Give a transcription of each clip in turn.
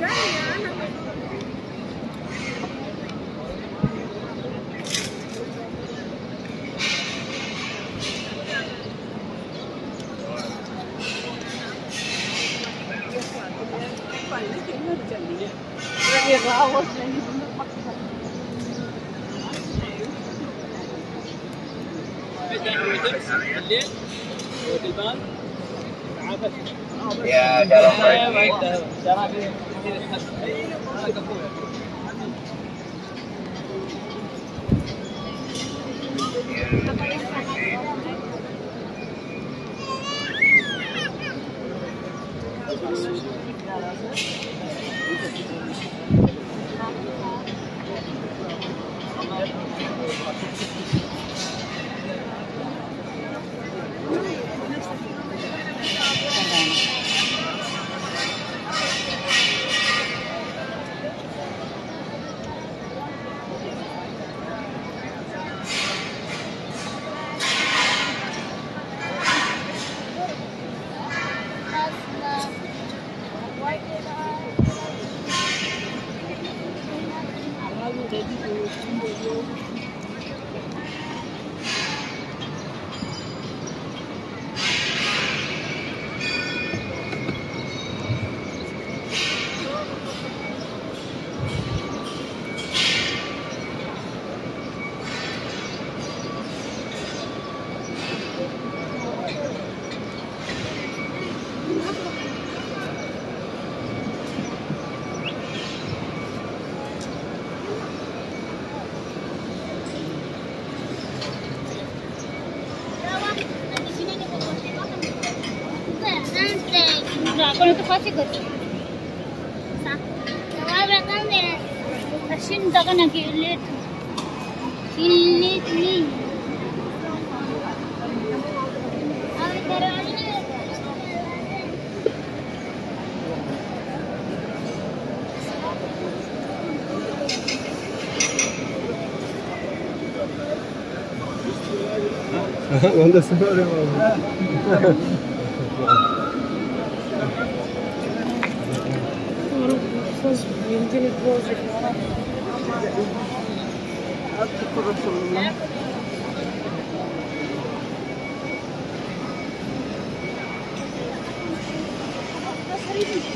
Right. يا 가지거든. 자, 영화를 땄네. 신다가 나 길리, 길리, 길리. 아, 따라가지. Ondan sonra öyle mi oldu? يمكن تروح أذكر رسول الله Thank you.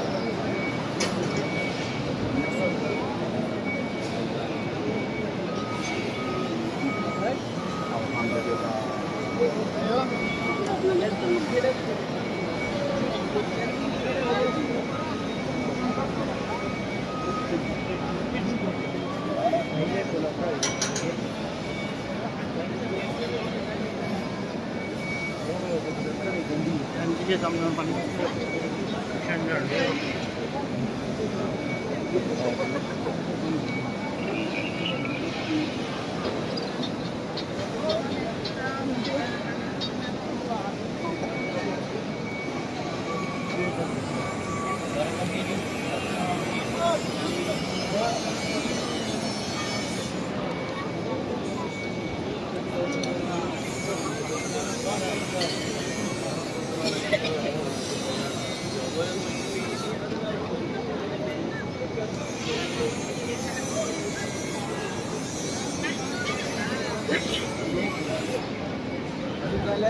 你这些咱们把你看这儿。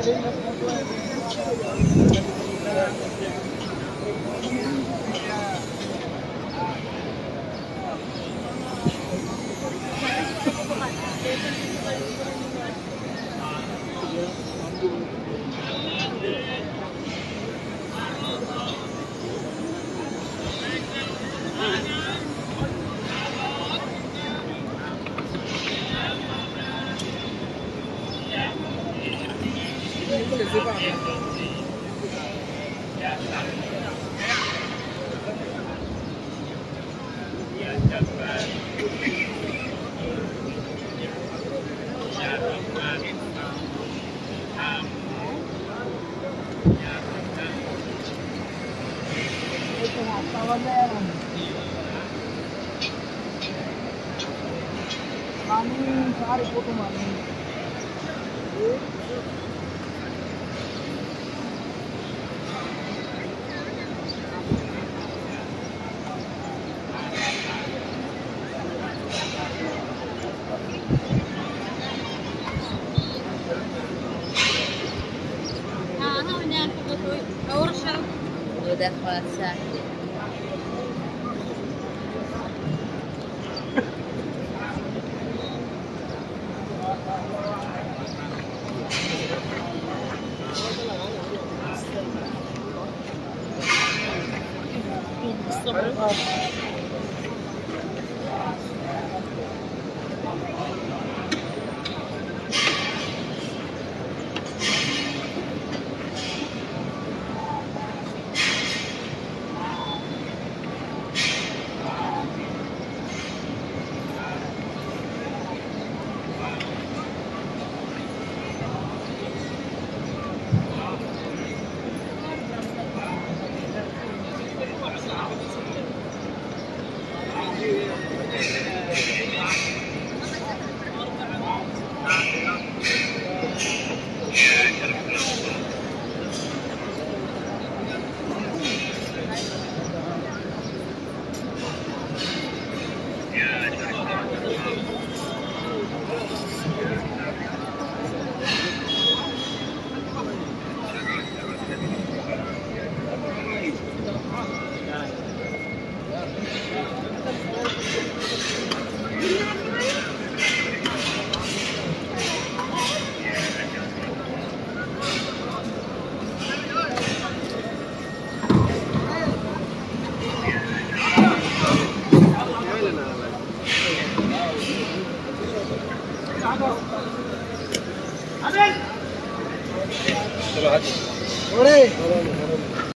Gracias. Kami sehari foto mami. مداخلات ساحلة